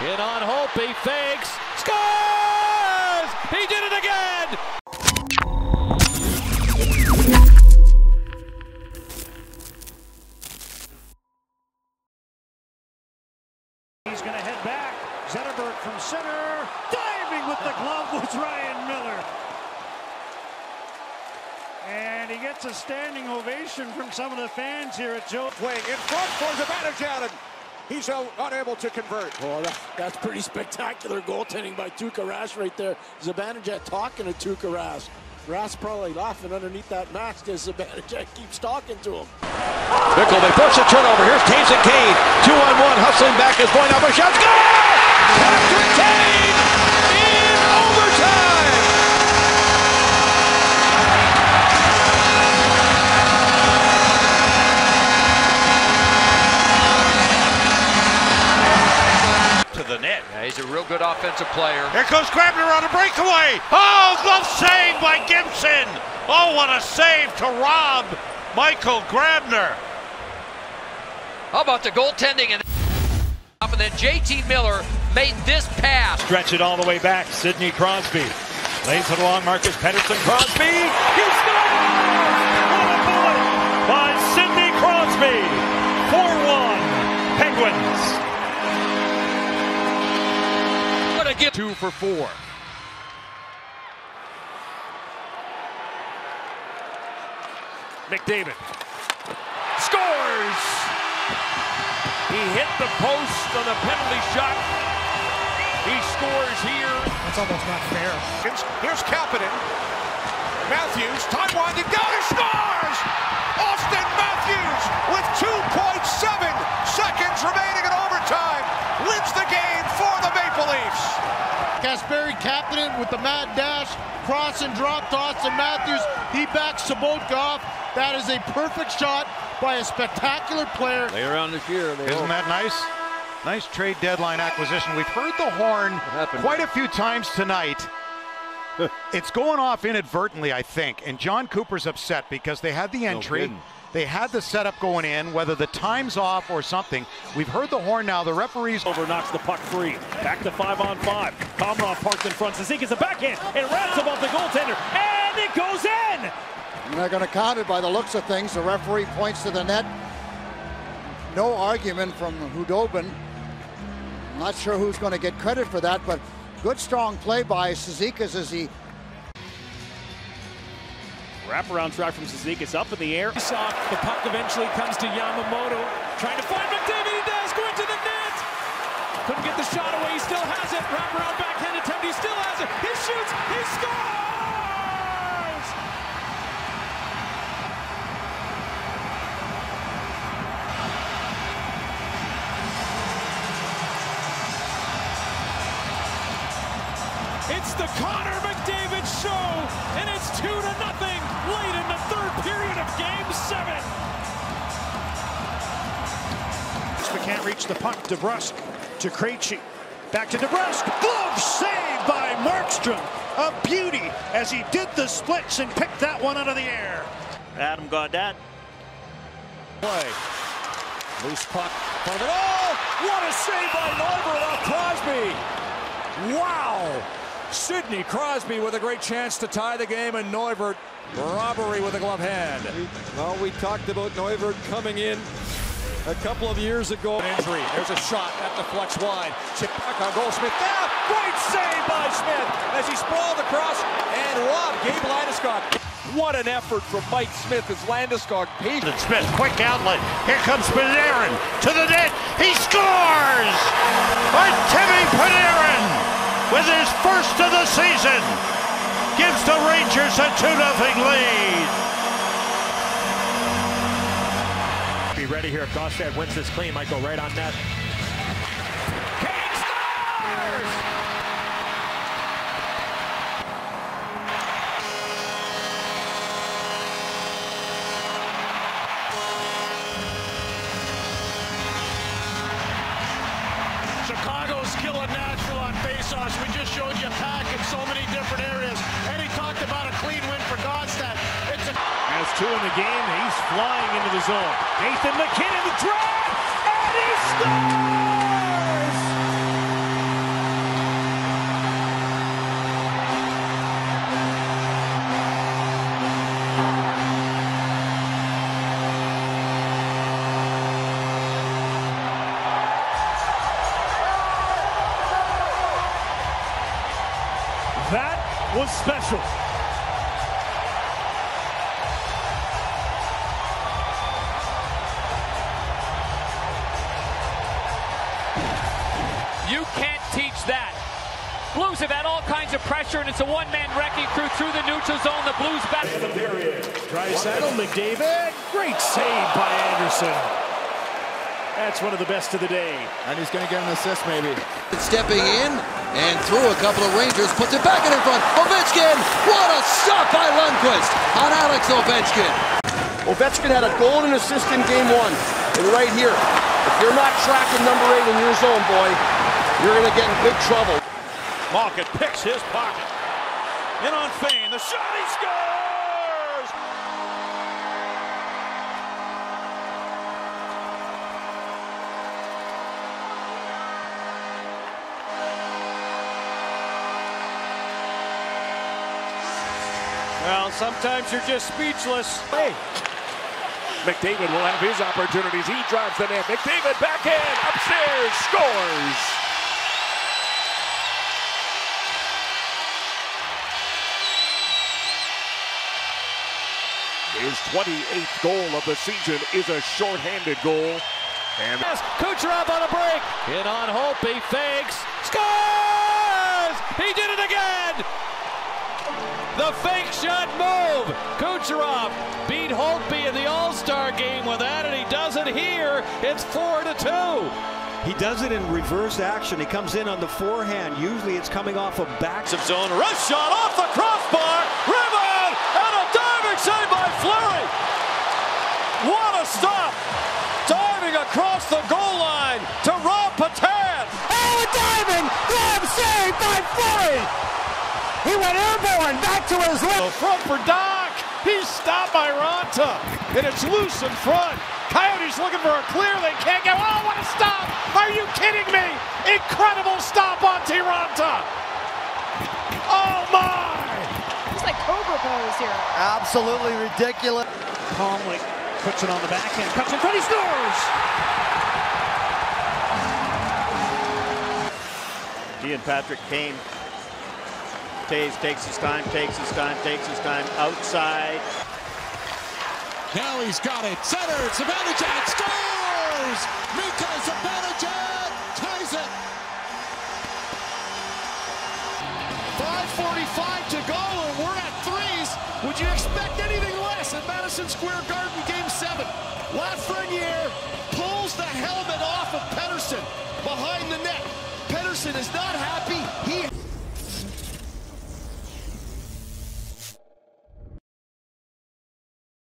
In on Hope, he fakes, scores! He did it again! He's going to head back. Zetterberg from center. Diving with the glove was Ryan Miller. And he gets a standing ovation from some of the fans here at Joe. Playing in front for Zibanejad, and he's unable to convert. Oh, that, that's pretty spectacular goaltending by Tuukka Rask right there. Zibanejad talking to Tuukka Rask. Rask probably laughing underneath that mask as Zibanejad keeps talking to him. Bickell, they force a turnover. Here's Toews and Kane. Two on one, hustling back is going up a shot. Score! Good player. Here goes Grabner on a breakaway. Oh, glove save by Gibson. Oh, what a save to rob Michael Grabner. How about the goaltending and and then JT Miller made this pass. Stretch it all the way back. Sidney Crosby. Lays it along Marcus Pettersson. Crosby. What two for four. McDavid scores. He hit the post on a penalty shot. He scores here. That's almost not fair. Here's Kapanen. Matthews, time winding down, he scores! Kasperi Kapanen with the mad dash, cross and drop to Austin Matthews. He backs Sobotka off. That is a perfect shot by a spectacular player. Later on this year, Isn't that nice? Nice trade deadline acquisition. We've heard the horn happened? quite a few times tonight. it's going off inadvertently, I think. And Jon Cooper's upset because they had the entry. kidding. They had the setup going in, whether the time's off or something. We've heard the horn now. The referee's Over knocks the puck free. Back to five on five. Komarov parked in front. Sazek is a backhand. It wraps above the goaltender. And it goes in. And they're going to count it by the looks of things. The referee points to the net. No argument from Khudobin. Not sure who's going to get credit for that, but good strong play by Cizikas as he Wraparound try from Cizikas up in the air. Soft. The puck eventually comes to Yamamoto. Trying to find McDavid. He does. Going to the net. Couldn't get the shot away. He still has it. Wraparound backhand attempt. He still has it. He shoots. He scores. It's the Connor McDavid show, and it's two to nothing late in the third period of Game Seven. But can't reach the puck. DeBrusk to Krejci. Back to DeBrusk. Glove save by Markstrom. A beauty as he did the splits and picked that one out of the air. Adam Gaudette. Play. Loose puck. Front of it. Oh! What a save by Neuvirth off Crosby. Wow! Sidney Crosby with a great chance to tie the game, and Neuvirth robbery with a glove hand. Well, we talked about Neuvirth coming in a couple of years ago. An injury. There's a shot at the flex wide. Chip back on goal. Smith. Ah, great save by Smith as he sprawled across and robbed Gabe Landeskog. What an effort from Mike Smith as Landeskog paid. And Smith, quick outlet. Here comes Panarin to the net. He scores! By Timmy Panarin with his first of the season gives the Rangers a 2 0 lead. Be ready here. Kostad wins this clean. Might go right on net. Kane scores! Chicago's killing natural on faceoffs. We just showed you Pack in so many different areas. And he talked about a clean win for Godstad. It's a Has two in the game. He's flying into the zone. Nathan MacKinnon, the drive, and he scores! Was special. You can't teach that. Blues have had all kinds of pressure, and it's a one-man wrecking crew through the neutral zone. The Blues back. Draisaitl, McDavid, great save by Anderson. That's one of the best of the day. And he's going to get an assist, maybe. Stepping in and through a couple of Rangers, puts it back in front. Ovechkin, what a stop by Lundqvist on Alex Ovechkin. Ovechkin had a goal and assist in game one. And right here, if you're not tracking number eight in your zone, boy, you're going to get in big trouble. Malkin picks his pocket. In on Fane, the shot, he scores! Well, sometimes you're just speechless. Hey. McDavid will have his opportunities. He drives the net. McDavid back in, upstairs, scores! His 28th goal of the season is a shorthanded goal. And Kucherov on a break. In on Holtby, fakes, scores! He did it again! The fake shot move. Kucherov beat Holtby in the All-Star game with that, and he does it here. It's four to two. He does it in reverse action. He comes in on the forehand. Usually it's coming off a back of zone. Rush shot off the crossbar. Rebound and a diving save by Fleury. What a stop. Diving across the goal line to Rob Patan. Oh, diving grab save by Fleury. He went airborne back to his left. Front for Doc. He's stopped by Raanta. And it's loose in front. Coyotes looking for a clear. They can't get. Oh, what a stop! Are you kidding me? Incredible stop on Tiranta. Oh my! It's like Cobra pose here. Absolutely ridiculous. Calmly puts it on the backhand. Cuts in front. He scores. Ian Patrick Kane. Tays takes his time, takes his time, takes his time. Outside. Now he's got it. Centered. Zibanejad scores! Mika Zibanejad ties it. 5.45 to go, and we're at threes. Would you expect anything less at Madison Square Garden Game 7? Lafreniere pulls the helmet off of Pettersson behind the net. Pettersson is not happy. He